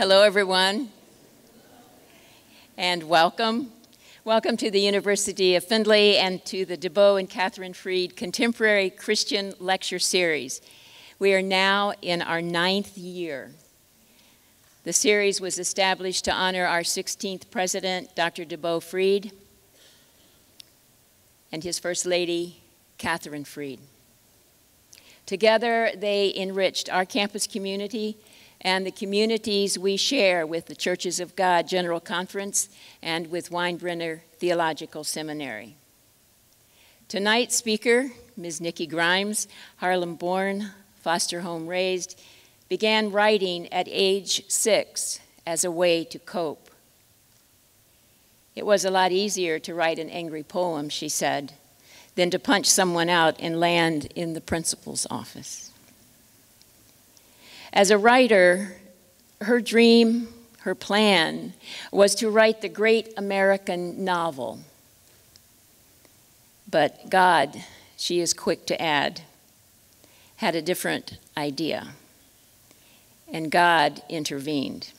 Hello, everyone, and welcome. Welcome to the University of Findlay and to the DeBow and Catherine Freed Contemporary Christian Lecture Series. We are now in our ninth year. The series was established to honor our 16th president, Dr. DeBow Freed, and his First Lady, Catherine Freed. Together, they enriched our campus community and the communities we share with the Churches of God General Conference and with Winebrenner Theological Seminary. Tonight's speaker, Ms. Nikki Grimes, Harlem born, foster home raised, began writing at age six as a way to cope. It was a lot easier to write an angry poem, she said, than to punch someone out and land in the principal's office. As a writer, her dream, her plan, was to write the great American novel. But God, she is quick to add, had a different idea. And God intervened.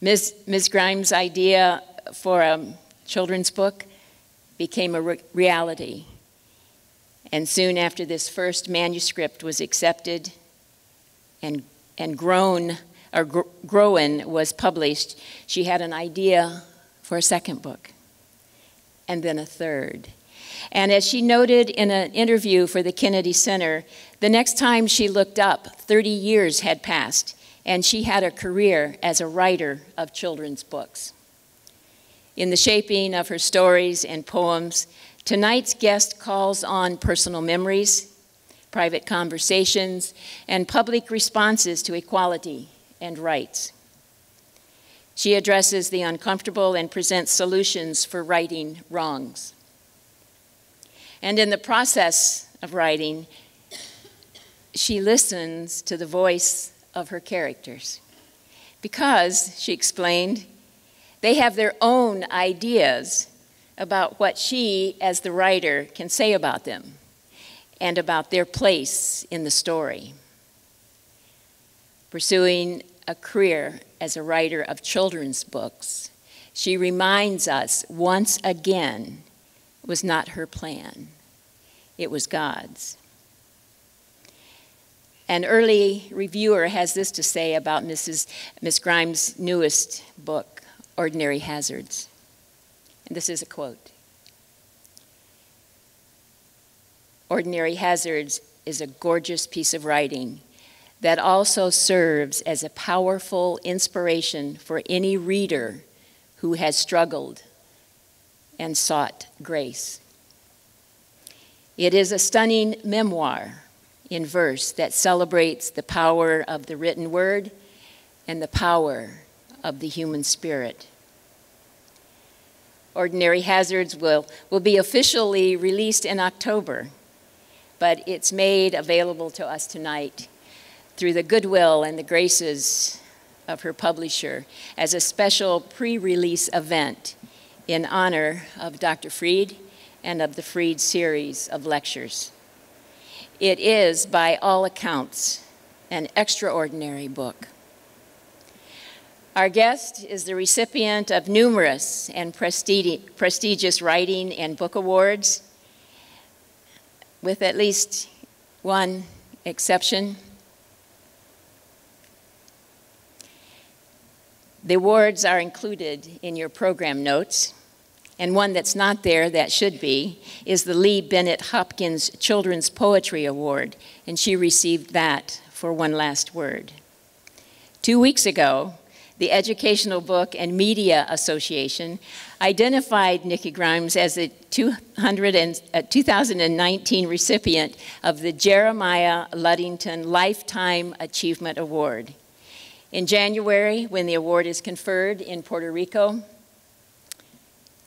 Ms. Ms. Grimes' idea for a children's book became a re reality. And soon after this first manuscript was accepted, and, and Grown, or Gr Grown was published, she had an idea for a second book, and then a third. And as she noted in an interview for the Kennedy Center, the next time she looked up, 30 years had passed, and she had a career as a writer of children's books. In the shaping of her stories and poems, tonight's guest calls on personal memories, private conversations, and public responses to equality and rights. She addresses the uncomfortable and presents solutions for righting wrongs. And in the process of writing, she listens to the voice of her characters. Because, she explained, they have their own ideas about what she, as the writer, can say about them and about their place in the story. Pursuing a career as a writer of children's books, she reminds us once again was not her plan, it was God's. An early reviewer has this to say about Mrs. Miss Grimes' newest book, Ordinary Hazards. And this is a quote Ordinary Hazards is a gorgeous piece of writing that also serves as a powerful inspiration for any reader who has struggled and sought grace. It is a stunning memoir in verse that celebrates the power of the written word and the power of the human spirit. Ordinary Hazards will, will be officially released in October but it's made available to us tonight through the goodwill and the graces of her publisher as a special pre-release event in honor of Dr. Freed and of the Freed series of lectures. It is, by all accounts, an extraordinary book. Our guest is the recipient of numerous and prestigious writing and book awards, with at least one exception. The awards are included in your program notes, and one that's not there that should be is the Lee Bennett Hopkins Children's Poetry Award, and she received that for One Last Word. Two weeks ago, the Educational Book and Media Association identified Nikki Grimes as a 200 uh, 2019 recipient of the Jeremiah Ludington Lifetime Achievement Award. In January, when the award is conferred in Puerto Rico,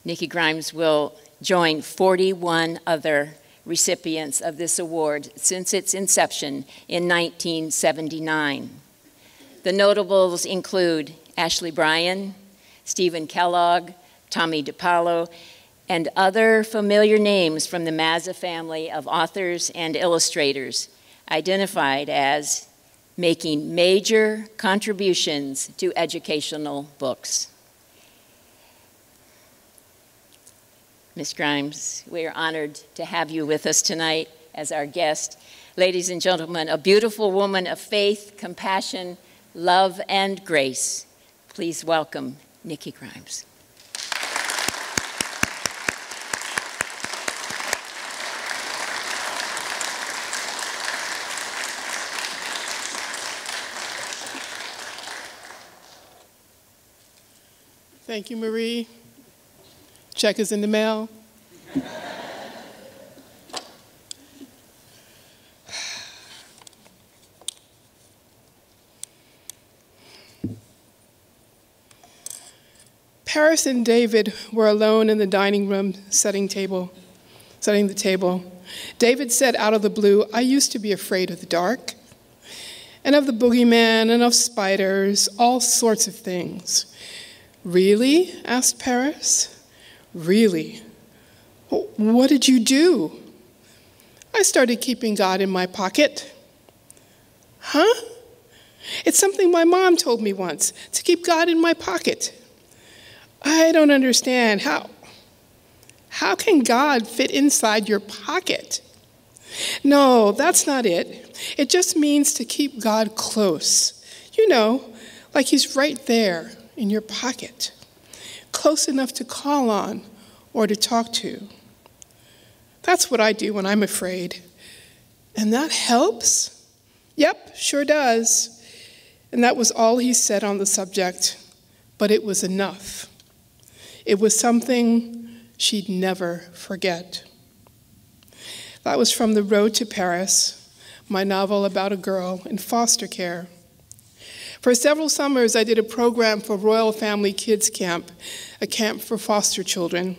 Nikki Grimes will join 41 other recipients of this award since its inception in 1979. The notables include Ashley Bryan, Steven Kellogg, Tomie dePaola, and other familiar names from the Mazza family of authors and illustrators identified as making major contributions to educational books. Ms. Grimes, we are honored to have you with us tonight as our guest. Ladies and gentlemen, a beautiful woman of faith, compassion, love, and grace. Please welcome Nikki Grimes. Thank you, Marie. Check is in the mail. Paris and David were alone in the dining room setting table, setting the table. David said out of the blue, I used to be afraid of the dark and of the boogeyman and of spiders, all sorts of things. Really? asked Paris. Really? What did you do? I started keeping God in my pocket. Huh? It's something my mom told me once to keep God in my pocket. I don't understand. How, how can God fit inside your pocket? No, that's not it. It just means to keep God close. You know, like He's right there in your pocket close enough to call on or to talk to. That's what I do when I'm afraid. And that helps? Yep, sure does. And that was all he said on the subject, but it was enough. It was something she'd never forget. That was from The Road to Paris, my novel about a girl in foster care. For several summers, I did a program for Royal Family Kids Camp, a camp for foster children.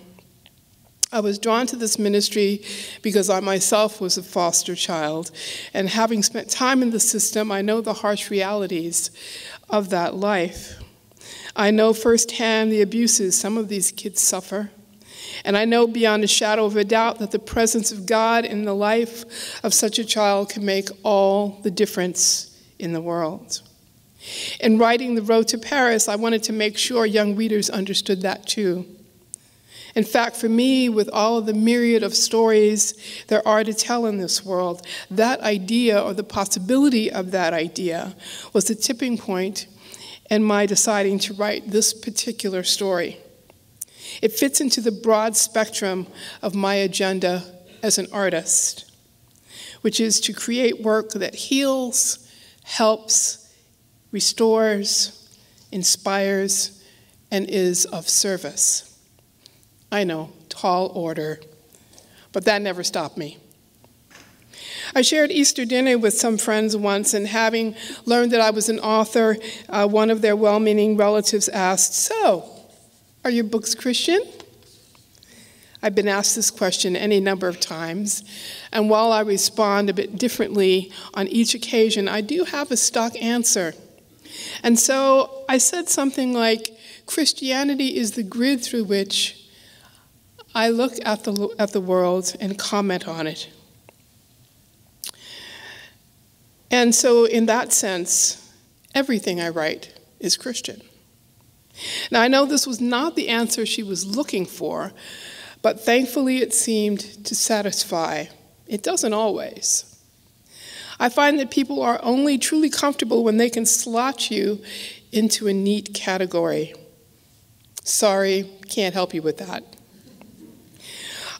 I was drawn to this ministry because I myself was a foster child, and having spent time in the system, I know the harsh realities of that life. I know firsthand the abuses some of these kids suffer. And I know beyond a shadow of a doubt that the presence of God in the life of such a child can make all the difference in the world. In writing The Road to Paris, I wanted to make sure young readers understood that too. In fact, for me, with all of the myriad of stories there are to tell in this world, that idea or the possibility of that idea was the tipping point in my deciding to write this particular story. It fits into the broad spectrum of my agenda as an artist, which is to create work that heals, helps, restores, inspires, and is of service. I know, tall order, but that never stopped me. I shared Easter dinner with some friends once, and having learned that I was an author, uh, one of their well meaning relatives asked, So, are your books Christian? I've been asked this question any number of times, and while I respond a bit differently on each occasion, I do have a stock answer. And so I said something like Christianity is the grid through which I look at the, at the world and comment on it. And so, in that sense, everything I write is Christian. Now, I know this was not the answer she was looking for, but thankfully it seemed to satisfy. It doesn't always. I find that people are only truly comfortable when they can slot you into a neat category. Sorry, can't help you with that.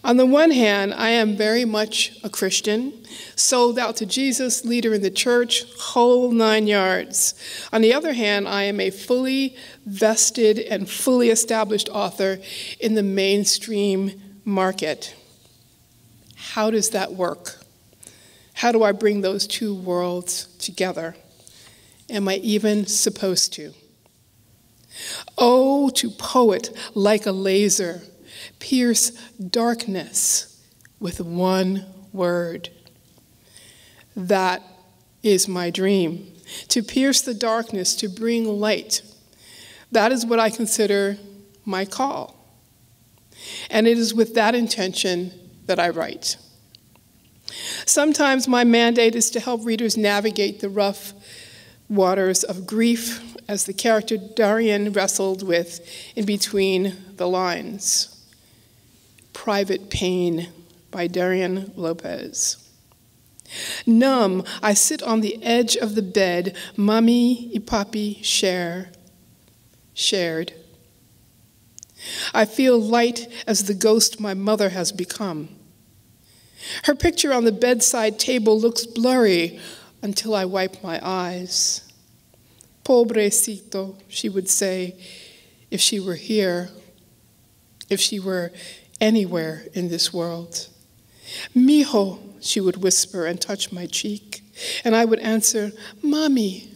On the one hand, I am very much a Christian, sold out to Jesus, leader in the church, whole nine yards. On the other hand, I am a fully vested and fully established author in the mainstream market. How does that work? How do I bring those two worlds together? Am I even supposed to? Oh, to poet like a laser, pierce darkness with one word. That is my dream. To pierce the darkness, to bring light. That is what I consider my call. And it is with that intention that I write. Sometimes my mandate is to help readers navigate the rough waters of grief as the character Darian wrestled with in between the lines. Private Pain by Darian Lopez. Numb, I sit on the edge of the bed, mummy and papi share, shared. I feel light as the ghost my mother has become. Her picture on the bedside table looks blurry until I wipe my eyes. Pobrecito, she would say, if she were here, if she were anywhere in this world. Mijo, she would whisper and touch my cheek, and I would answer, Mommy.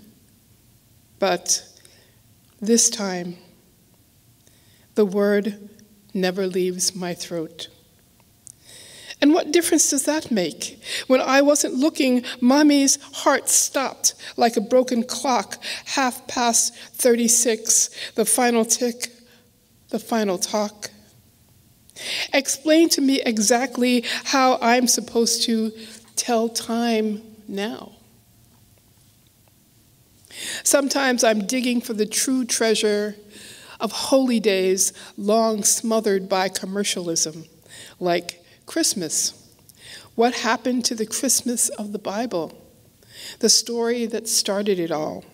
But this time, the word never leaves my throat. And what difference does that make? When I wasn't looking, Mommy's heart stopped like a broken clock, half past 36, the final tick, the final talk. Explain to me exactly how I'm supposed to tell time now. Sometimes I'm digging for the true treasure of holy days long smothered by commercialism, like Christmas. What happened to the Christmas of the Bible? The story that started it all.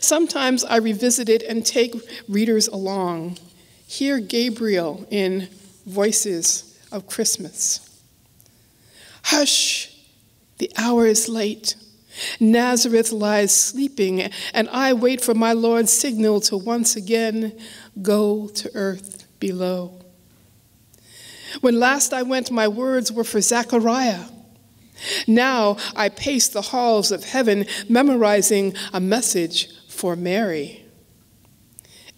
Sometimes I revisit it and take readers along. Hear Gabriel in Voices of Christmas. Hush, the hour is late. Nazareth lies sleeping, and I wait for my Lord's signal to once again go to earth below. When last I went, my words were for Zechariah. Now I pace the halls of heaven, memorizing a message for Mary.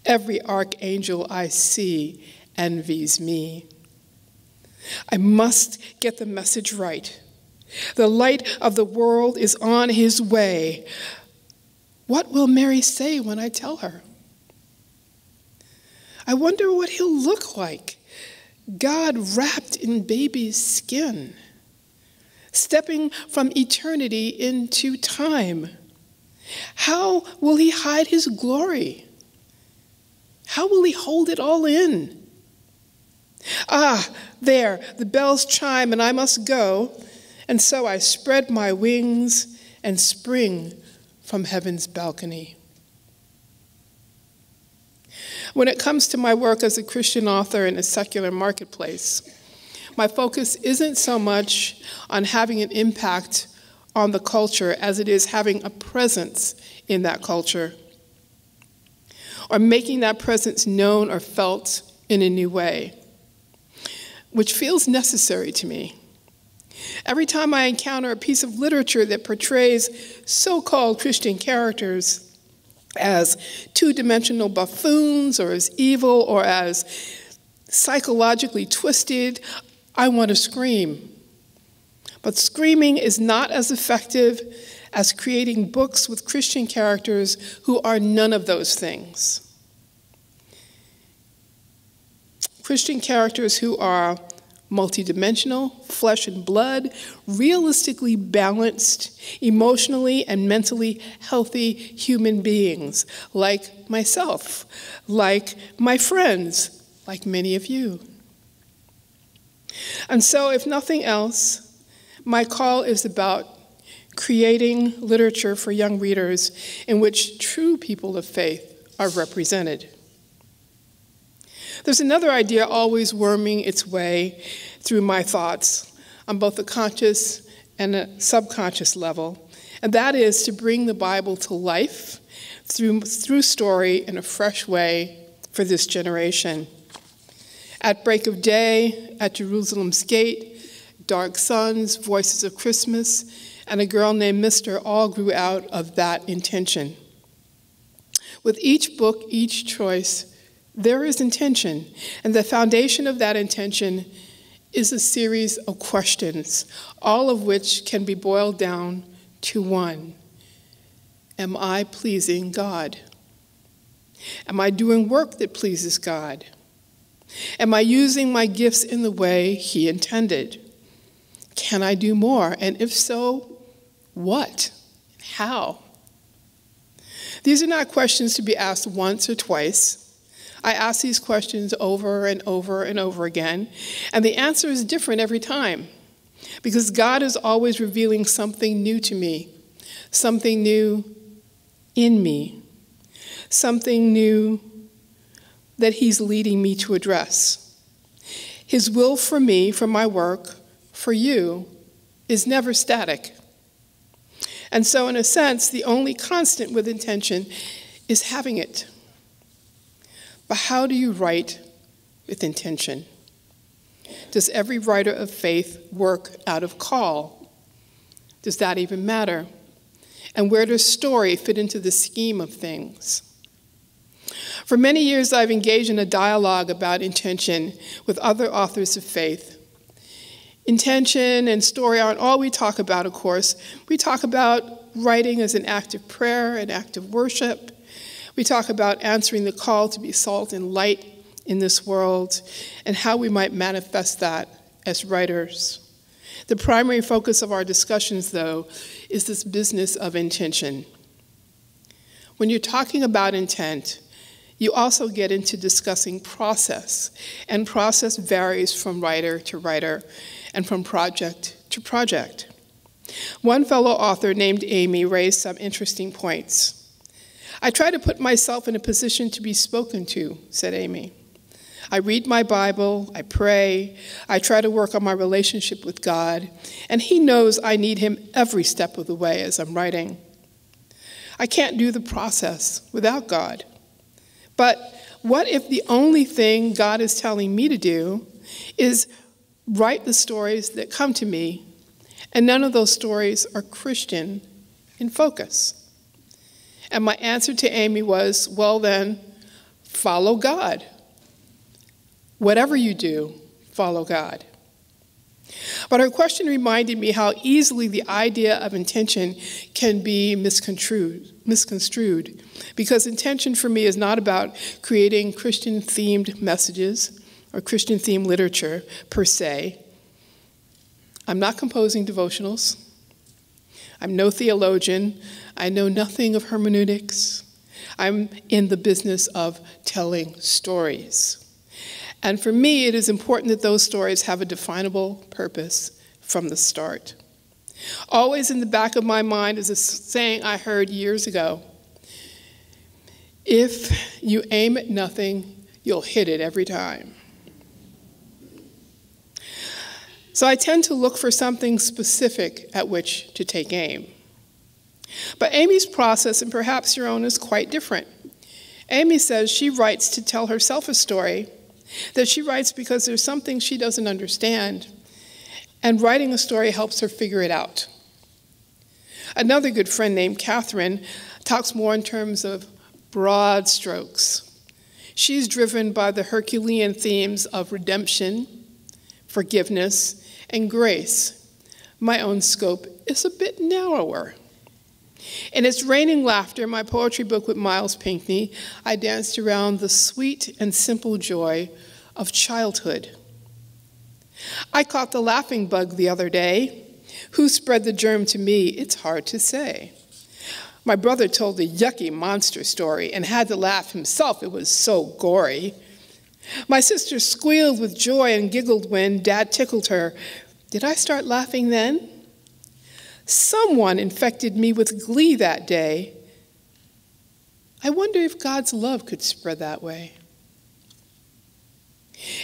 Every archangel I see envies me. I must get the message right. The light of the world is on his way. What will Mary say when I tell her? I wonder what he'll look like. God wrapped in baby's skin, stepping from eternity into time. How will he hide his glory? How will he hold it all in? Ah, there, the bells chime and I must go. And so I spread my wings and spring from heaven's balcony. When it comes to my work as a Christian author in a secular marketplace, my focus isn't so much on having an impact on the culture as it is having a presence in that culture or making that presence known or felt in a new way, which feels necessary to me. Every time I encounter a piece of literature that portrays so called Christian characters as two dimensional buffoons or as evil or as psychologically twisted, I want to scream. But screaming is not as effective as creating books with Christian characters who are none of those things. Christian characters who are multidimensional, flesh and blood, realistically balanced, emotionally and mentally healthy human beings, like myself, like my friends, like many of you. And so, if nothing else, my call is about creating literature for young readers in which true people of faith are represented. There's another idea always worming its way through my thoughts on both a conscious and a subconscious level, and that is to bring the Bible to life through, through story in a fresh way for this generation. At break of day, at Jerusalem's gate, Dark Sons, Voices of Christmas, and a girl named Mister all grew out of that intention. With each book, each choice, there is intention, and the foundation of that intention is a series of questions, all of which can be boiled down to one Am I pleasing God? Am I doing work that pleases God? Am I using my gifts in the way He intended? Can I do more? And if so, what? How? These are not questions to be asked once or twice. I ask these questions over and over and over again, and the answer is different every time because God is always revealing something new to me, something new in me, something new that He's leading me to address. His will for me, for my work, for you, is never static. And so, in a sense, the only constant with intention is having it. But how do you write with intention? Does every writer of faith work out of call? Does that even matter? And where does story fit into the scheme of things? For many years, I've engaged in a dialogue about intention with other authors of faith. Intention and story aren't all we talk about, of course. We talk about writing as an act of prayer, an act of worship. We talk about answering the call to be salt and light in this world and how we might manifest that as writers. The primary focus of our discussions, though, is this business of intention. When you're talking about intent, you also get into discussing process, and process varies from writer to writer and from project to project. One fellow author named Amy raised some interesting points. I try to put myself in a position to be spoken to, said Amy. I read my Bible, I pray, I try to work on my relationship with God, and He knows I need Him every step of the way as I'm writing. I can't do the process without God. But what if the only thing God is telling me to do is write the stories that come to me, and none of those stories are Christian in focus. And my answer to Amy was, well, then, follow God. Whatever you do, follow God. But her question reminded me how easily the idea of intention can be misconstrued, misconstrued. Because intention for me is not about creating Christian themed messages or Christian themed literature per se. I'm not composing devotionals. I'm no theologian. I know nothing of hermeneutics. I'm in the business of telling stories. And for me, it is important that those stories have a definable purpose from the start. Always in the back of my mind is a saying I heard years ago if you aim at nothing, you'll hit it every time. So I tend to look for something specific at which to take aim. But Amy's process, and perhaps your own, is quite different. Amy says she writes to tell herself a story, that she writes because there's something she doesn't understand, and writing a story helps her figure it out. Another good friend named Catherine talks more in terms of broad strokes. She's driven by the Herculean themes of redemption, forgiveness, and grace. My own scope is a bit narrower. In It's Raining Laughter, my poetry book with Myles Pinkney, I danced around the sweet and simple joy of childhood. I caught the laughing bug the other day. Who spread the germ to me? It's hard to say. My brother told a yucky monster story and had to laugh himself. It was so gory. My sister squealed with joy and giggled when Dad tickled her. Did I start laughing then? Someone infected me with glee that day. I wonder if God's love could spread that way.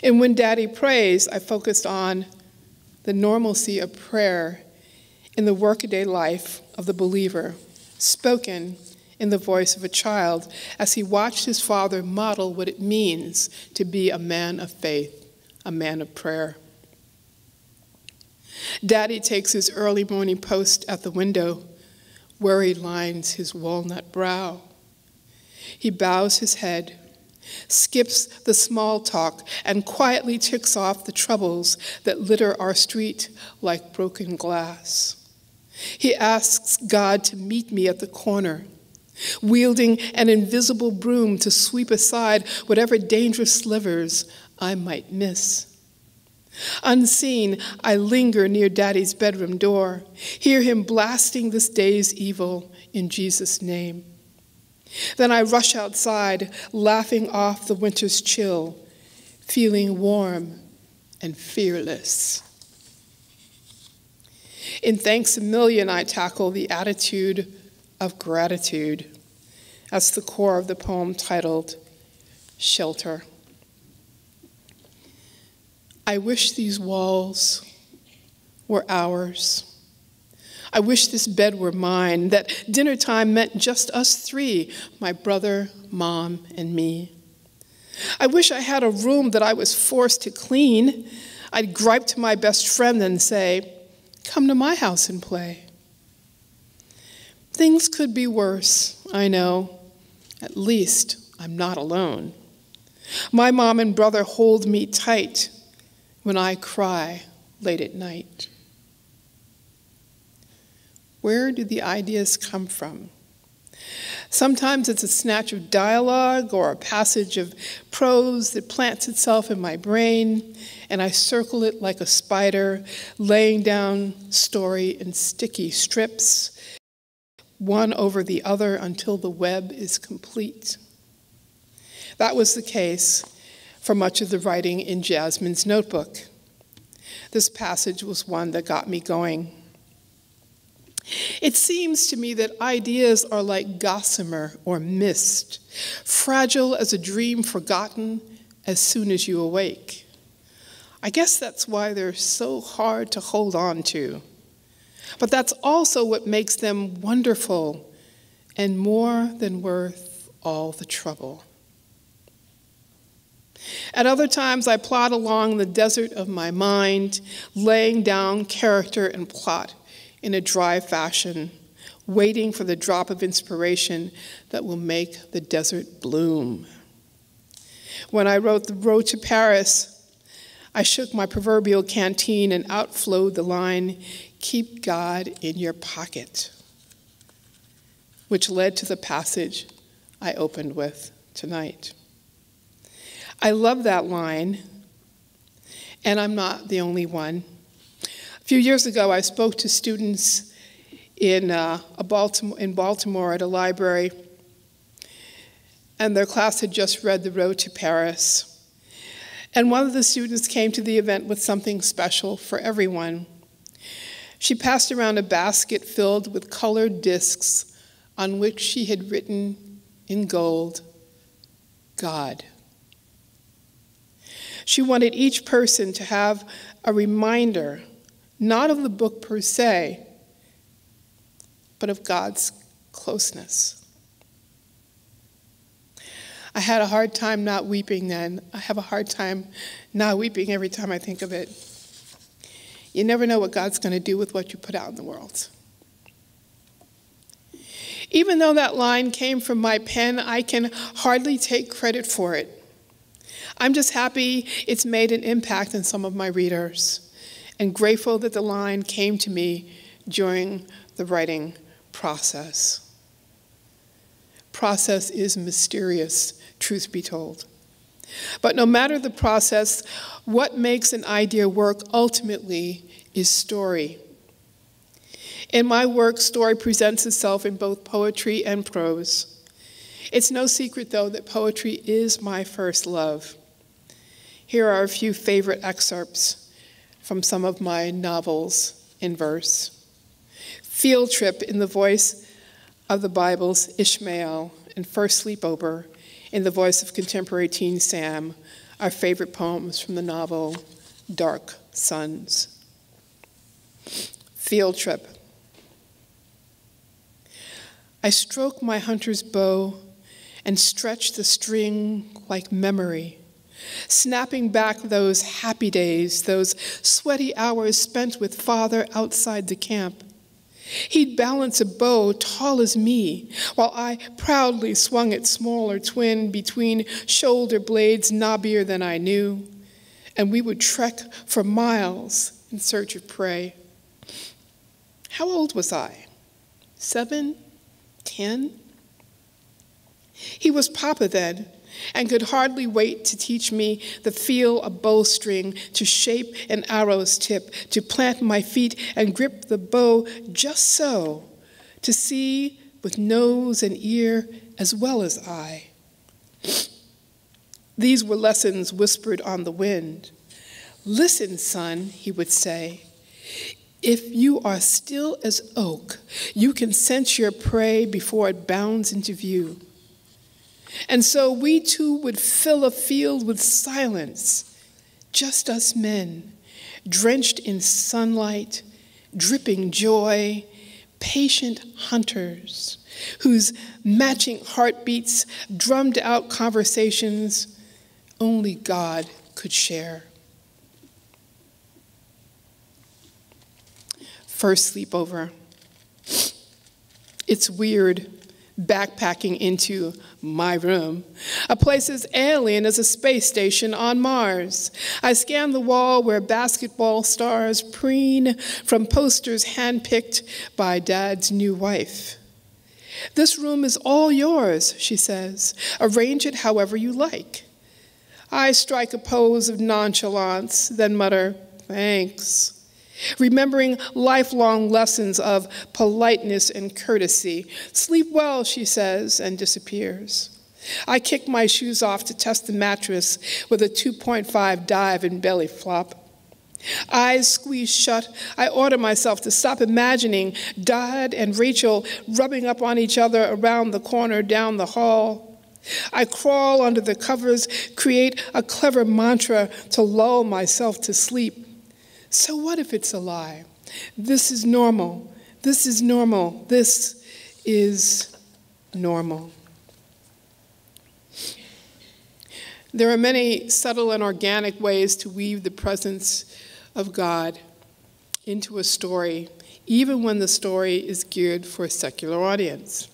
And when Daddy prays, I focused on the normalcy of prayer in the workaday life of the believer, spoken in the voice of a child as he watched his father model what it means to be a man of faith, a man of prayer. Daddy takes his early morning post at the window, worry lines his walnut brow. He bows his head, skips the small talk, and quietly ticks off the troubles that litter our street like broken glass. He asks God to meet me at the corner wielding an invisible broom to sweep aside whatever dangerous slivers I might miss. Unseen, I linger near Daddy's bedroom door, hear him blasting this day's evil in Jesus' name. Then I rush outside, laughing off the winter's chill, feeling warm and fearless. In Thanks a Million, I tackle the attitude of gratitude. That's the core of the poem titled Shelter. I wish these walls were ours. I wish this bed were mine, that dinner time meant just us three my brother, mom, and me. I wish I had a room that I was forced to clean. I'd gripe to my best friend and say, Come to my house and play. Things could be worse, I know. At least I'm not alone. My mom and brother hold me tight when I cry late at night. Where do the ideas come from? Sometimes it's a snatch of dialogue or a passage of prose that plants itself in my brain, and I circle it like a spider, laying down story in sticky strips, one over the other until the web is complete. That was the case for much of the writing in Jazmin's notebook. This passage was one that got me going. It seems to me that ideas are like gossamer or mist, fragile as a dream forgotten as soon as you awake. I guess that's why they're so hard to hold on to. But that's also what makes them wonderful and more than worth all the trouble. At other times, I plod along the desert of my mind, laying down character and plot in a dry fashion, waiting for the drop of inspiration that will make the desert bloom. When I wrote The Road to Paris, I shook my proverbial canteen and outflowed the line, Keep God in your pocket, which led to the passage I opened with tonight. I love that line, and I'm not the only one. A few years ago, I spoke to students in, uh, Baltimore, in Baltimore at a library, and their class had just read The Road to Paris. And one of the students came to the event with something special for everyone. She passed around a basket filled with colored discs on which she had written in gold, God. She wanted each person to have a reminder, not of the book per se, but of God's closeness. I had a hard time not weeping then. I have a hard time not weeping every time I think of it. You never know what God's going to do with what you put out in the world. Even though that line came from my pen, I can hardly take credit for it. I'm just happy it's made an impact on some of my readers and grateful that the line came to me during the writing process. Process is mysterious, truth be told. But no matter the process, what makes an idea work ultimately is story. In my work, story presents itself in both poetry and prose. It's no secret, though, that poetry is my first love. Here are a few favorite excerpts from some of my novels in verse. Field Trip in the voice of the Bible's Ishmael, and First Sleepover in the voice of contemporary teen Sam, our favorite poems from the novel Dark Sons. Field Trip. I stroke my hunter's bow and stretch the string like memory snapping back those happy days, those sweaty hours spent with father outside the camp. He'd balance a bow tall as me, while I proudly swung its smaller twin between shoulder blades knobbier than I knew, and we would trek for miles in search of prey. How old was I? Seven? Ten? He was Papa then, and could hardly wait to teach me the feel of bowstring, to shape an arrow's tip, to plant my feet and grip the bow just so, to see with nose and ear as well as eye. These were lessons whispered on the wind. Listen, son, he would say. If you are still as oak, you can sense your prey before it bounds into view. And so we too would fill a field with silence, just us men, drenched in sunlight, dripping joy, patient hunters whose matching heartbeats drummed out conversations only God could share. First sleepover. It's weird backpacking into my room, a place as alien as a space station on Mars. I scan the wall where basketball stars preen from posters handpicked by Dad's new wife. This room is all yours, she says. Arrange it however you like. I strike a pose of nonchalance, then mutter, thanks remembering lifelong lessons of politeness and courtesy. Sleep well, she says, and disappears. I kick my shoes off to test the mattress with a 2.5 dive and belly flop. Eyes squeezed shut, I order myself to stop imagining Dad and Rachel rubbing up on each other around the corner down the hall. I crawl under the covers, create a clever mantra to lull myself to sleep. So, what if it's a lie? This is normal. This is normal. This is normal. There are many subtle and organic ways to weave the presence of God into a story, even when the story is geared for a secular audience.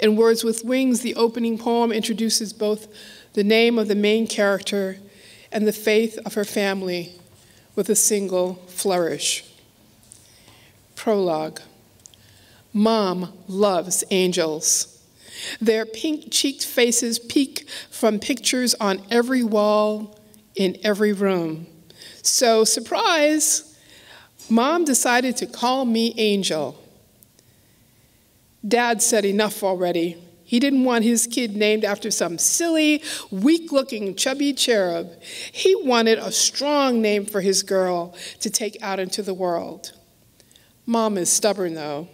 In Words with Wings, the opening poem introduces both the name of the main character and the faith of her family with a single flourish. Prologue Mom loves angels. Their pink cheeked faces peek from pictures on every wall in every room. So, surprise, mom decided to call me Angel. Dad said enough already. He didn't want his kid named after some silly, weak looking, chubby cherub. He wanted a strong name for his girl to take out into the world. Mom is stubborn, though.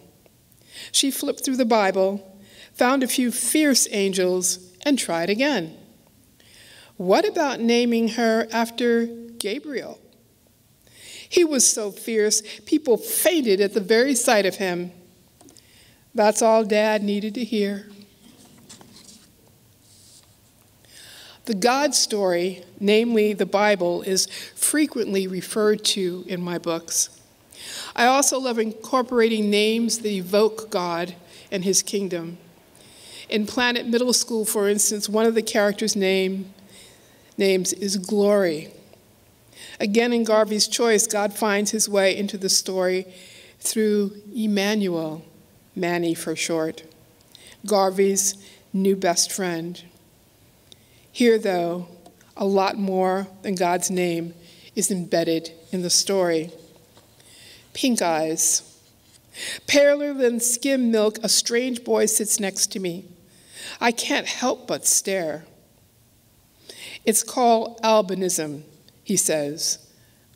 She flipped through the Bible, found a few fierce angels, and tried again. What about naming her after Gabriel? He was so fierce, people fainted at the very sight of him. That's all Dad needed to hear. The God story, namely the Bible, is frequently referred to in my books. I also love incorporating names that evoke God and his kingdom. In Planet Middle School, for instance, one of the characters' name, names is Glory. Again, in Garvey's Choice, God finds his way into the story through Emmanuel, Manny for short, Garvey's new best friend. Here, though, a lot more than God's name is embedded in the story. Pink eyes. Paler than skim milk, a strange boy sits next to me. I can't help but stare. It's called albinism, he says.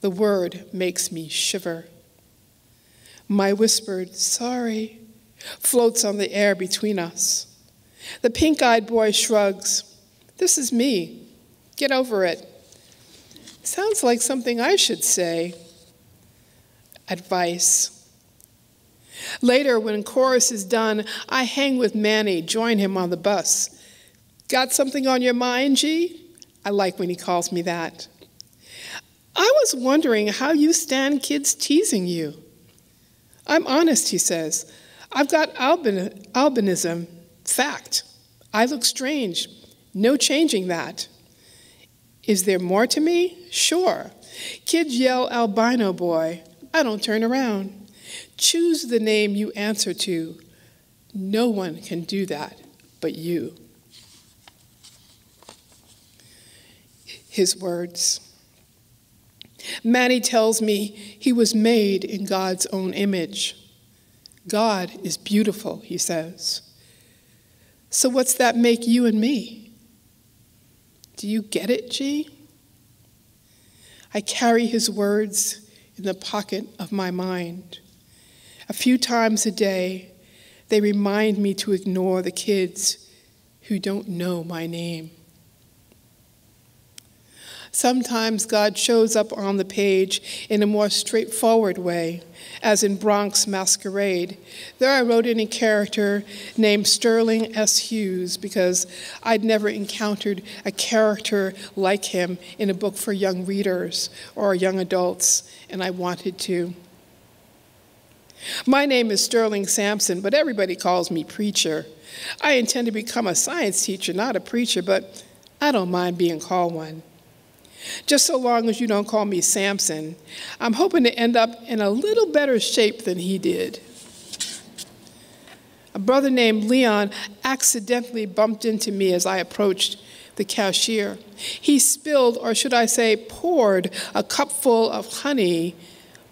The word makes me shiver. My whispered, sorry, floats on the air between us. The pink eyed boy shrugs. This is me. Get over it. Sounds like something I should say. Advice. Later, when chorus is done, I hang with Manny, join him on the bus. Got something on your mind, G? I like when he calls me that. I was wondering how you stand kids teasing you. I'm honest, he says. I've got albin- albinism. Fact. I look strange. No changing that. Is there more to me? Sure. Kids yell albino boy. I don't turn around. Choose the name you answer to. No one can do that but you. His words. Manny tells me he was made in God's own image. God is beautiful, he says. So, what's that make you and me? Do you get it, G? I carry his words in the pocket of my mind. A few times a day, they remind me to ignore the kids who don't know my name. Sometimes God shows up on the page in a more straightforward way, as in Bronx Masquerade. There I wrote in a character named Sterling S. Hughes because I'd never encountered a character like him in a book for young readers or young adults, and I wanted to. My name is Sterling Sampson, but everybody calls me preacher. I intend to become a science teacher, not a preacher, but I don't mind being called one. Just so long as you don't call me Samson, I'm hoping to end up in a little better shape than he did. A brother named Leon accidentally bumped into me as I approached the cashier. He spilled, or should I say, poured, a cupful of honey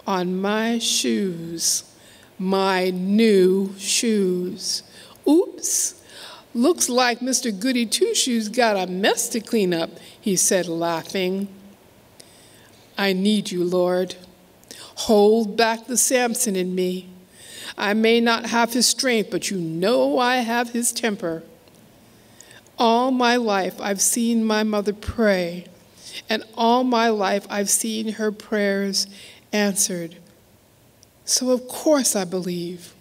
on my shoes, my new shoes. Oops, looks like Mr. Goody Two Shoes got a mess to clean up he said, laughing. I need you, Lord. Hold back the Samson in me. I may not have his strength, but you know I have his temper. All my life, I've seen my mother pray, and all my life, I've seen her prayers answered. So, of course, I believe.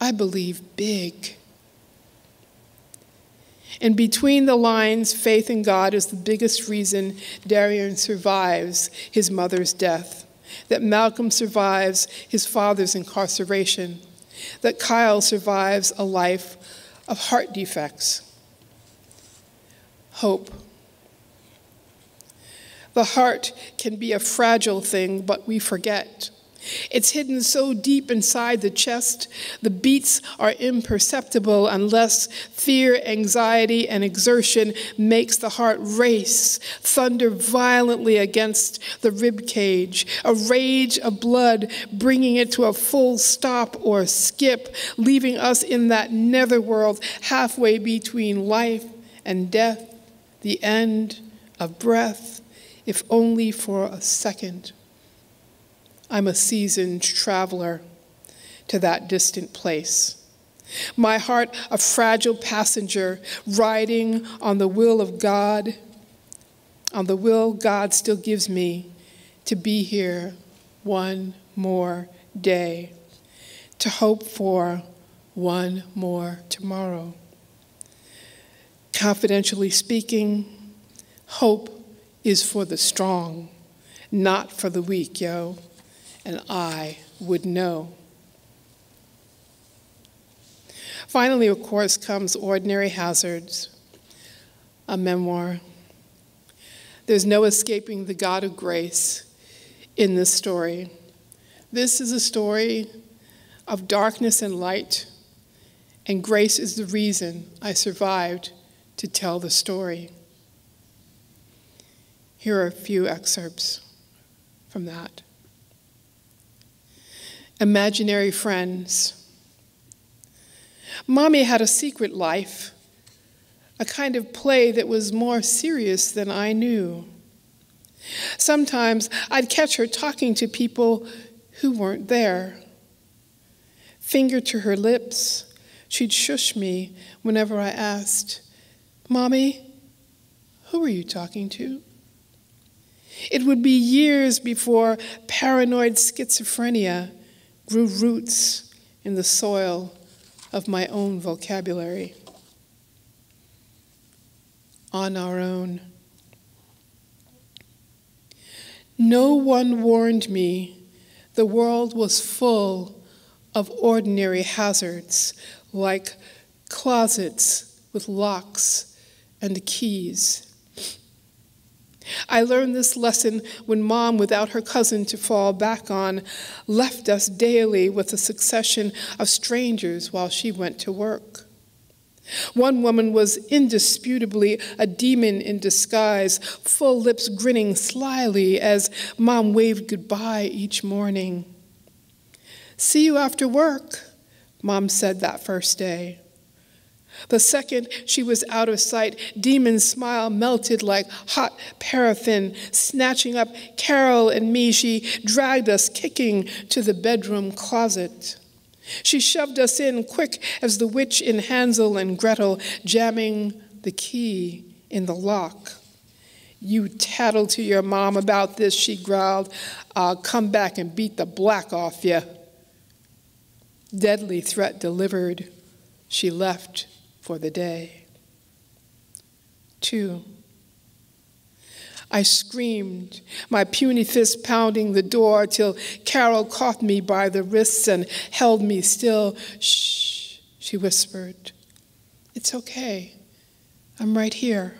I believe big. And between the lines, faith in God is the biggest reason Darian survives his mother's death, that Malcolm survives his father's incarceration, that Kyle survives a life of heart defects. Hope. The heart can be a fragile thing, but we forget. It's hidden so deep inside the chest, the beats are imperceptible unless fear, anxiety, and exertion makes the heart race, thunder violently against the rib cage, a rage of blood bringing it to a full stop or skip, leaving us in that netherworld halfway between life and death, the end of breath, if only for a second. I'm a seasoned traveler to that distant place. My heart, a fragile passenger riding on the will of God, on the will God still gives me to be here one more day, to hope for one more tomorrow. Confidentially speaking, hope is for the strong, not for the weak, yo and I would know. Finally, of course, comes Ordinary Hazards, a memoir. There's no escaping the God of grace in this story. This is a story of darkness and light, and grace is the reason I survived to tell the story. Here are a few excerpts from that imaginary friends. Mommy had a secret life, a kind of play that was more serious than I knew. Sometimes I'd catch her talking to people who weren't there. Finger to her lips, she'd shush me whenever I asked, Mommy, who are you talking to? It would be years before paranoid schizophrenia grew roots in the soil of my own vocabulary. On our own. No one warned me the world was full of ordinary hazards like closets with locks and keys I learned this lesson when mom, without her cousin to fall back on, left us daily with a succession of strangers while she went to work. One woman was indisputably a demon in disguise, full lips grinning slyly as mom waved goodbye each morning. See you after work, mom said that first day. The second she was out of sight, Demon's smile melted like hot paraffin. Snatching up Carol and me, she dragged us kicking to the bedroom closet. She shoved us in quick as the witch in Hansel and Gretel, jamming the key in the lock. You tattle to your mom about this, she growled. I'll come back and beat the black off you. Deadly threat delivered. She left for the day. Two, I screamed, my puny fist pounding the door till Carol caught me by the wrists and held me still. Shh, she whispered. It's okay. I'm right here.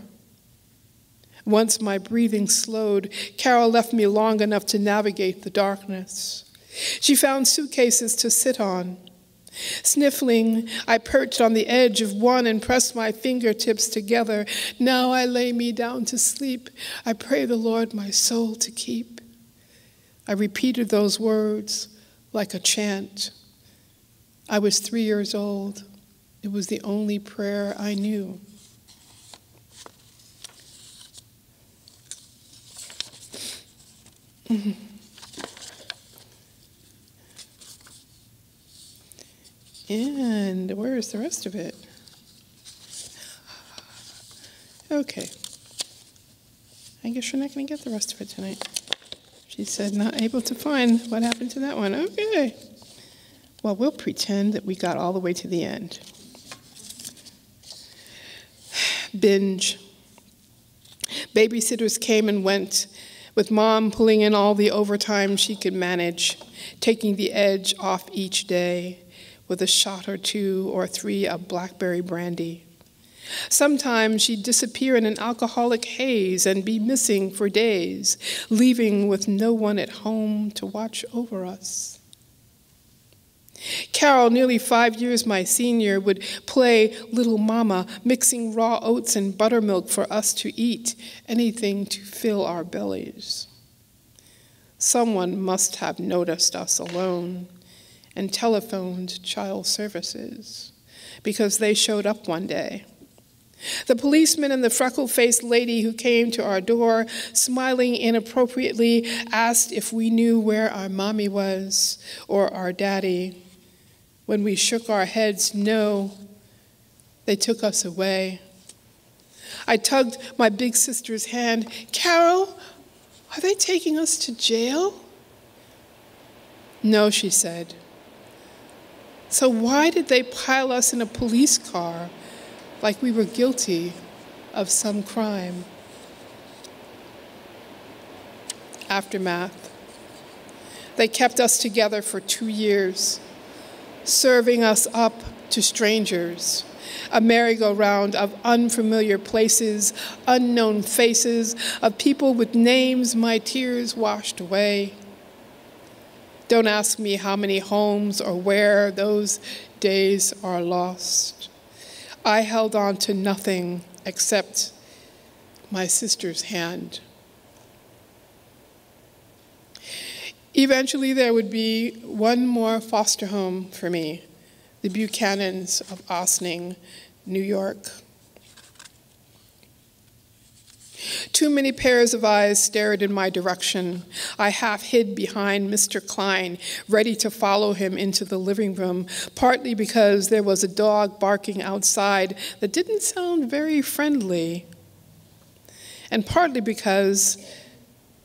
Once my breathing slowed, Carol left me long enough to navigate the darkness. She found suitcases to sit on. Sniffling, I perched on the edge of one and pressed my fingertips together. Now I lay me down to sleep. I pray the Lord my soul to keep. I repeated those words like a chant. I was three years old. It was the only prayer I knew. Mm-hmm. And where's the rest of it? Okay. I guess we're not going to get the rest of it tonight. She said, not able to find what happened to that one. Okay. Well, we'll pretend that we got all the way to the end. Binge. Babysitters came and went, with mom pulling in all the overtime she could manage, taking the edge off each day with a shot or two or three of blackberry brandy. Sometimes she'd disappear in an alcoholic haze and be missing for days, leaving with no one at home to watch over us. Carol, nearly five years my senior, would play Little Mama, mixing raw oats and buttermilk for us to eat, anything to fill our bellies. Someone must have noticed us alone and telephoned child services because they showed up one day. The policeman and the freckle faced lady who came to our door, smiling inappropriately, asked if we knew where our mommy was or our daddy. When we shook our heads, no, they took us away. I tugged my big sister's hand. Carol, are they taking us to jail? No, she said. So, why did they pile us in a police car like we were guilty of some crime? Aftermath. They kept us together for two years, serving us up to strangers, a merry-go-round of unfamiliar places, unknown faces, of people with names my tears washed away. Don't ask me how many homes or where those days are lost. I held on to nothing except my sister's hand. Eventually, there would be one more foster home for me, the Buchanans of Ossining, New York. Too many pairs of eyes stared in my direction. I half hid behind Mr. Klein, ready to follow him into the living room, partly because there was a dog barking outside that didn't sound very friendly, and partly because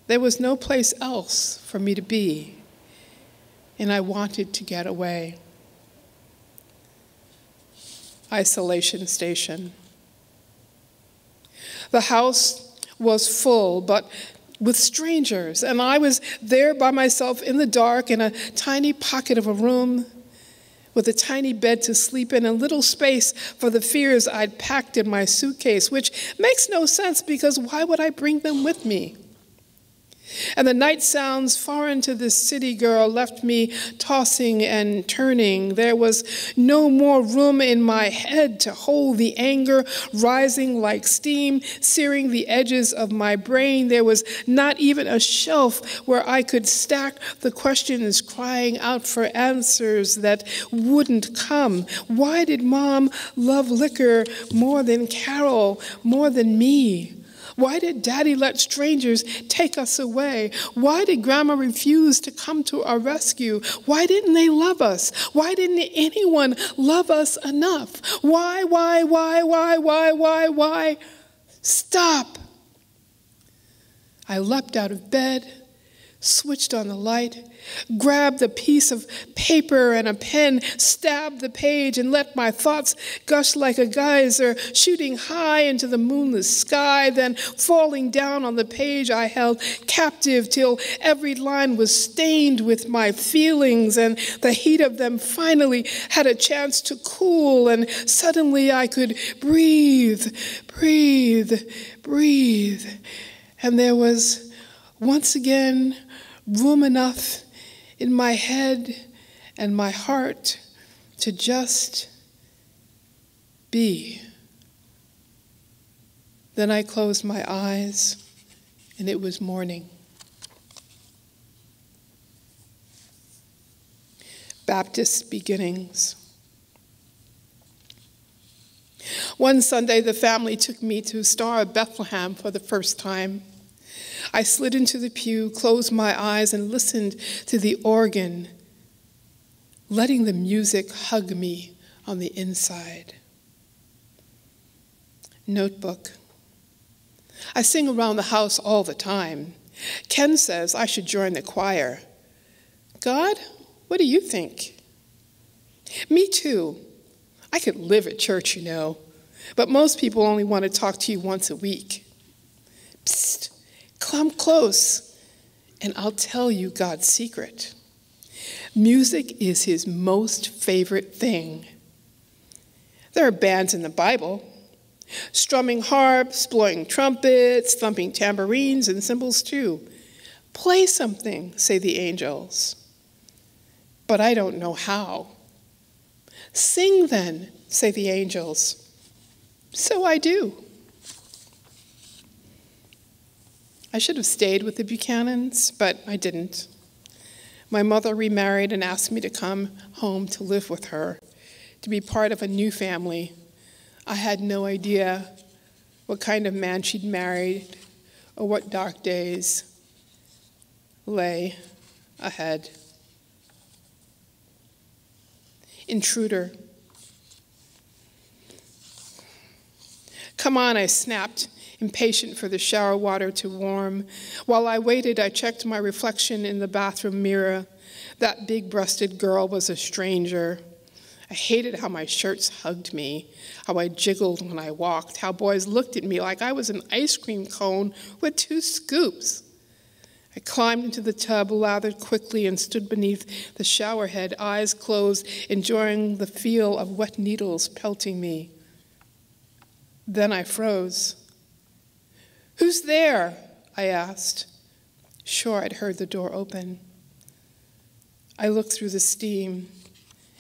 there was no place else for me to be, and I wanted to get away. Isolation Station. The house was full, but with strangers. And I was there by myself in the dark in a tiny pocket of a room with a tiny bed to sleep in and little space for the fears I'd packed in my suitcase, which makes no sense because why would I bring them with me? And the night sounds foreign to this city girl left me tossing and turning. There was no more room in my head to hold the anger rising like steam, searing the edges of my brain. There was not even a shelf where I could stack the questions crying out for answers that wouldn't come. Why did mom love liquor more than Carol, more than me? Why did daddy let strangers take us away? Why did grandma refuse to come to our rescue? Why didn't they love us? Why didn't anyone love us enough? Why, why, why, why, why, why, why? Stop. I leapt out of bed switched on the light, grabbed a piece of paper and a pen, stabbed the page, and let my thoughts gush like a geyser, shooting high into the moonless sky, then falling down on the page I held captive till every line was stained with my feelings, and the heat of them finally had a chance to cool, and suddenly I could breathe, breathe, breathe. And there was once again room enough in my head and my heart to just be. Then I closed my eyes, and it was morning. Baptist beginnings. One Sunday, the family took me to Star of Bethlehem for the first time. I slid into the pew, closed my eyes, and listened to the organ, letting the music hug me on the inside. Notebook. I sing around the house all the time. Ken says I should join the choir. God, what do you think? Me too. I could live at church, you know, but most people only want to talk to you once a week. Come close, and I'll tell you God's secret. Music is his most favorite thing. There are bands in the Bible strumming harps, blowing trumpets, thumping tambourines, and cymbals too. Play something, say the angels. But I don't know how. Sing then, say the angels. So I do. I should have stayed with the Buchanans, but I didn't. My mother remarried and asked me to come home to live with her, to be part of a new family. I had no idea what kind of man she'd married or what dark days lay ahead. Intruder. Come on, I snapped impatient for the shower water to warm. While I waited, I checked my reflection in the bathroom mirror. That big breasted girl was a stranger. I hated how my shirts hugged me, how I jiggled when I walked, how boys looked at me like I was an ice cream cone with two scoops. I climbed into the tub, lathered quickly, and stood beneath the shower head, eyes closed, enjoying the feel of wet needles pelting me. Then I froze. Who's there? I asked, sure I'd heard the door open. I looked through the steam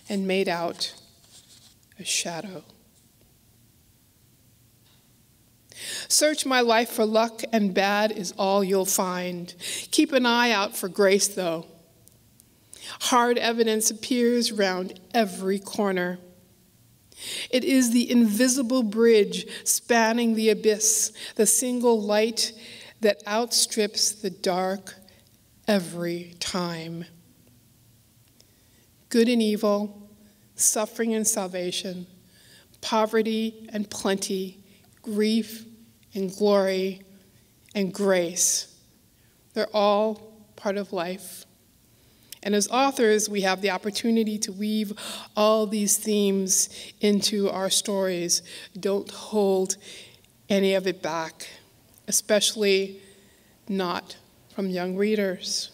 and made out a shadow. Search my life for luck, and bad is all you'll find. Keep an eye out for grace, though. Hard evidence appears round every corner. It is the invisible bridge spanning the abyss, the single light that outstrips the dark every time. Good and evil, suffering and salvation, poverty and plenty, grief and glory and grace. They're all part of life. And as authors, we have the opportunity to weave all these themes into our stories. Don't hold any of it back, especially not from young readers.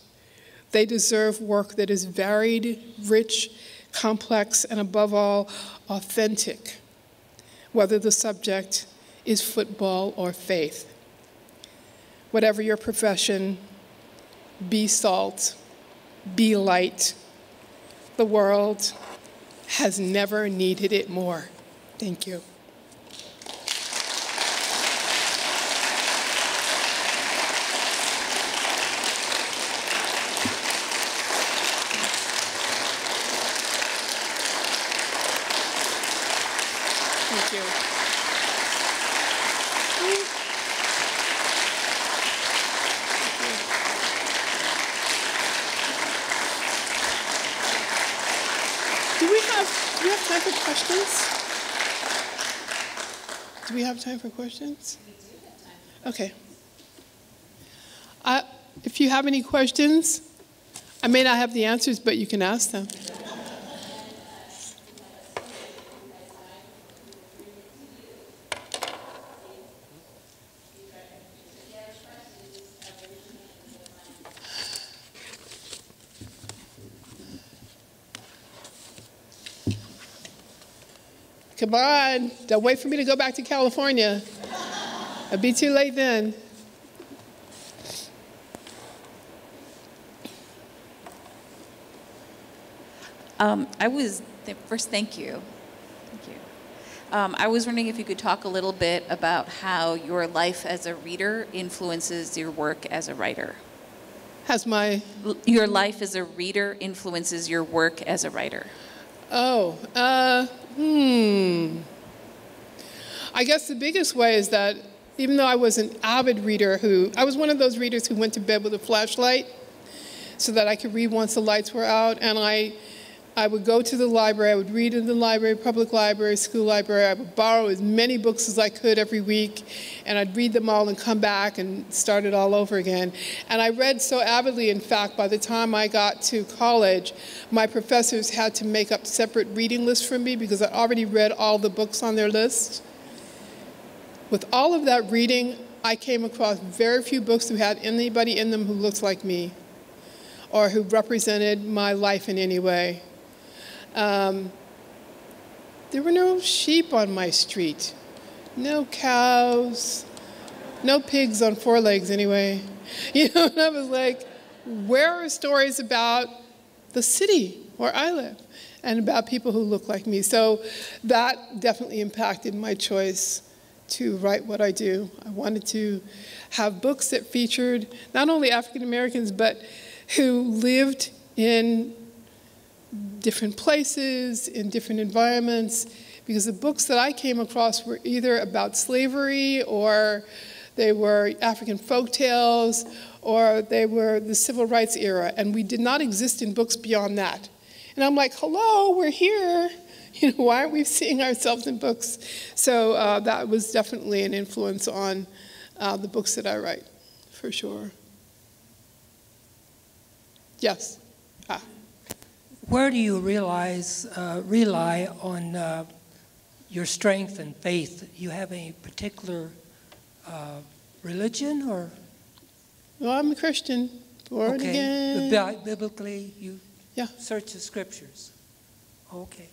They deserve work that is varied, rich, complex, and above all, authentic, whether the subject is football or faith. Whatever your profession, be salt, be light. The world has never needed it more. Thank you. Thank you. Do we have, do we have time for questions? Do we have time for questions? Okay. Uh, if you have any questions, I may not have the answers, but you can ask them. Come on, don't wait for me to go back to California. I'll be too late then. Um, I was, first, thank you. Thank you. Um, I was wondering if you could talk a little bit about how your life as a reader influences your work as a writer. Has my, Your life as a reader influences your work as a writer. oh, uh, hmm. I guess the biggest way is that even though I was an avid reader who, I was one of those readers who went to bed with a flashlight so that I could read once the lights were out. And I, I would go to the library, I would read in the library, public library, school library. I would borrow as many books as I could every week, and I'd read them all and come back and start it all over again. And I read so avidly, in fact, by the time I got to college, my professors had to make up separate reading lists for me because I already read all the books on their list. With all of that reading, I came across very few books who had anybody in them who looked like me or who represented my life in any way. Um, there were no sheep on my street, no cows, no pigs on four legs, anyway. You know, and I was like, where are stories about the city where I live and about people who look like me? So that definitely impacted my choice to write what I do. I wanted to have books that featured not only African Americans, but who lived in different places, in different environments, because the books that I came across were either about slavery or they were African folk tales or they were the civil rights era, and we did not exist in books beyond that. And I'm like, hello, we're here. You know, why aren't we seeing ourselves in books? So uh, that was definitely an influence on uh, the books that I write, for sure. Yes. Where do you realize, uh, rely on uh, your strength and faith? You have a particular uh, religion or? Well, I'm a Christian, born okay. again. Bi- Biblically, you Yeah. search the scriptures. Okay.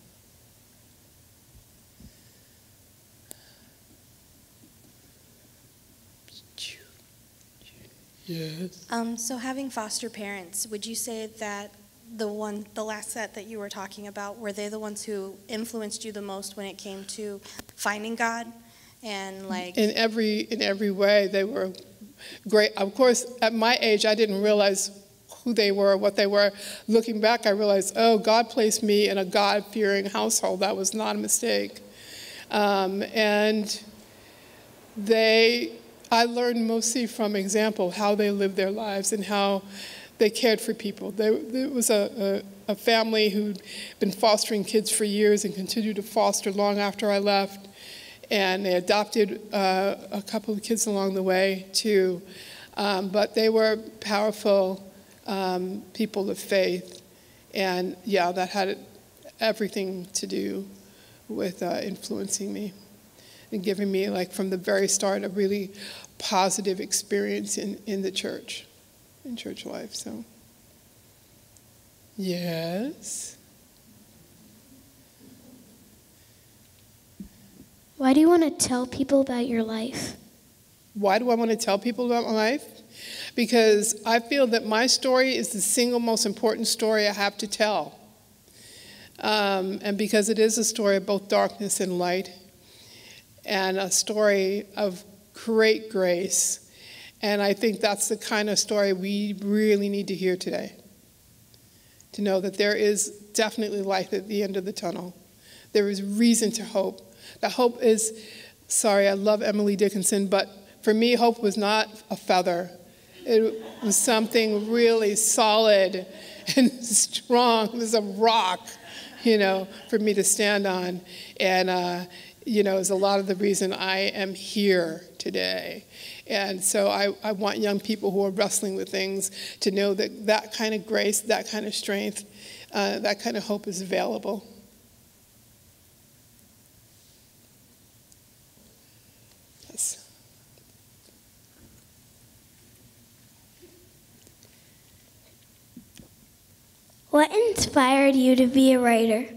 Yes. Um, so having foster parents, would you say that the one, the last set that you were talking about, were they the ones who influenced you the most when it came to finding God and like? In every in every way, they were great. Of course, at my age, I didn't realize who they were, what they were. Looking back, I realized, oh, God placed me in a God-fearing household. That was not a mistake. Um, and they, I learned mostly from example how they lived their lives and how they cared for people. There, there was a, a, a family who'd been fostering kids for years and continued to foster long after I left. And they adopted uh, a couple of kids along the way, too. Um, but they were powerful um, people of faith. And yeah, that had everything to do with uh, influencing me and giving me, like, from the very start, a really positive experience in, in the church, in church life. So, yes. Why do you want to tell people about your life? Why do I want to tell people about my life? because I feel that my story is the single most important story I have to tell. Um, and because it is a story of both darkness and light, and a story of great grace. And I think that's the kind of story we really need to hear today. To know that there is definitely light at the end of the tunnel. There is reason to hope. That hope is, sorry, I love Emily Dickinson, but for me, hope was not a feather. It was something really solid and strong. It was a rock, you know, for me to stand on. And, uh, you know, is a lot of the reason I am here today. And so I, I want young people who are wrestling with things to know that that kind of grace, that kind of strength, uh, that kind of hope is available. Yes. What inspired you to be a writer?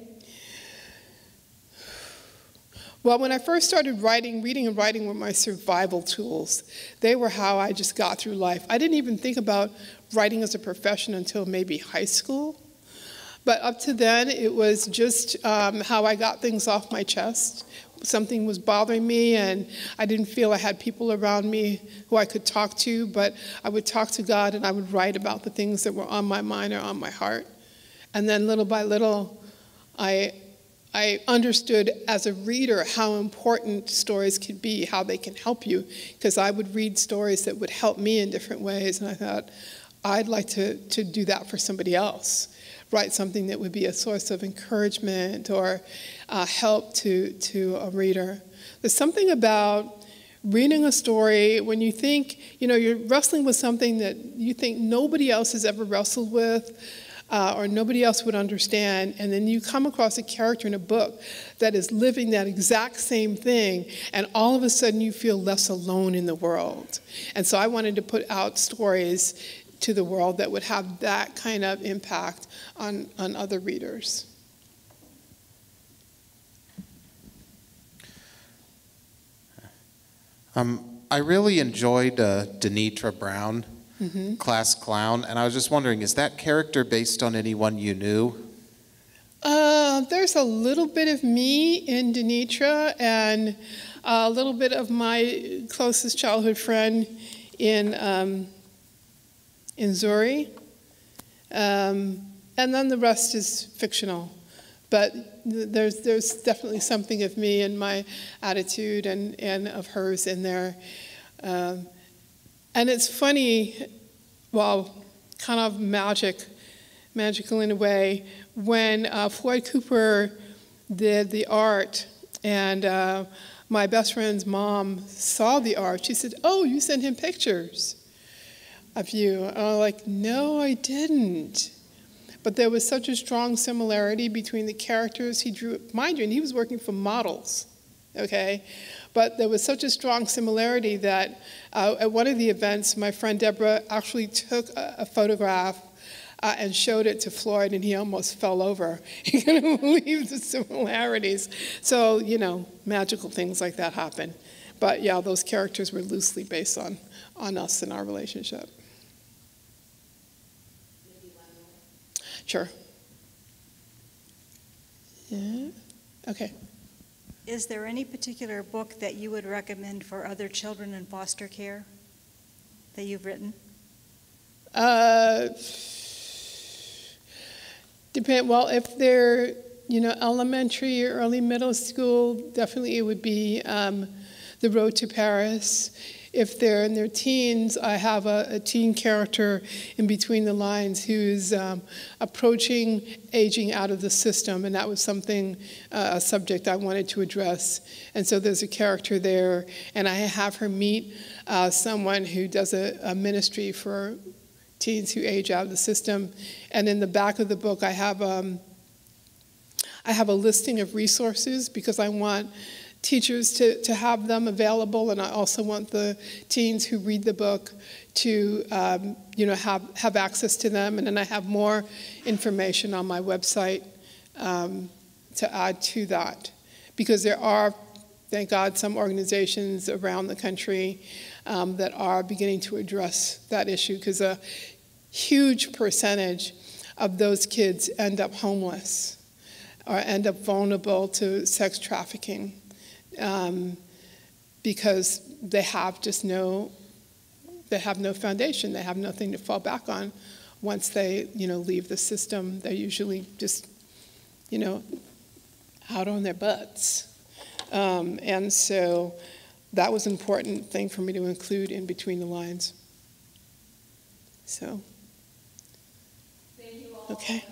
Well, when I first started writing, reading and writing were my survival tools. They were how I just got through life. I didn't even think about writing as a profession until maybe high school. But up to then, it was just um, how I got things off my chest. Something was bothering me, and I didn't feel I had people around me who I could talk to, but I would talk to God and I would write about the things that were on my mind or on my heart. And then little by little, I, I understood as a reader how important stories could be, how they can help you, because I would read stories that would help me in different ways, and I thought, I'd like to, to do that for somebody else. Write something that would be a source of encouragement or uh, help to, to a reader. There's something about reading a story when you think, you know, you're wrestling with something that you think nobody else has ever wrestled with uh, or nobody else would understand, and then you come across a character in a book that is living that exact same thing, and all of a sudden you feel less alone in the world. And so I wanted to put out stories to the world that would have that kind of impact on, on other readers. Um, I really enjoyed uh, Danitra Brown mm-hmm. class clown. And I was just wondering, is that character based on anyone you knew? Uh, there's a little bit of me in Danitra and a little bit of my closest childhood friend in, um, in Zuri. Um, and then the rest is fictional. But there's, there's definitely something of me and my attitude and, and of hers in there. Um, and it's funny, well, kind of magic, magical in a way, when uh, Floyd Cooper did the art and uh, my best friend's mom saw the art, she said, Oh, you sent him pictures of you. And I was like, No, I didn't. But there was such a strong similarity between the characters he drew. Mind you, and he was working for models, okay? But there was such a strong similarity that uh, at one of the events, my friend Deborah actually took a, a photograph uh, and showed it to Floyd, and he almost fell over. He couldn't believe the similarities. So, you know, magical things like that happen. But yeah, those characters were loosely based on, on us and our relationship. Sure. Yeah. Okay. Is there any particular book that you would recommend for other children in foster care that you've written? Uh, depend. Well, if they're you know elementary or early middle school, definitely it would be um, the Road to Paris if they're in their teens, I have a, a teen character in between the lines who's um, approaching aging out of the system, and that was something, uh, a subject I wanted to address. And so there's a character there, and I have her meet uh, someone who does a, a ministry for teens who age out of the system. And in the back of the book, I have um, I have a listing of resources because I want teachers to, to have them available, and I also want the teens who read the book to um, you know, have, have access to them. And then I have more information on my website um, to add to that. Because there are thank God, some organizations around the country um, that are beginning to address that issue because a huge percentage of those kids end up homeless or end up vulnerable to sex trafficking um, because they have just no they have no foundation. They have nothing to fall back on once they you know leave the system. They're usually just you know out on their butts. Um, and so that was an important thing for me to include in between the lines. So. Okay